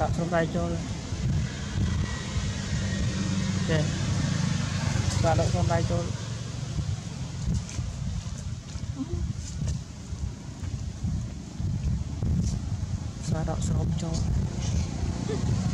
ដាក់ដាក់ស្រោមដៃចូលចេះដាក់ដាក់ស្រោមដៃចូលស្វាដកស្រោមចូល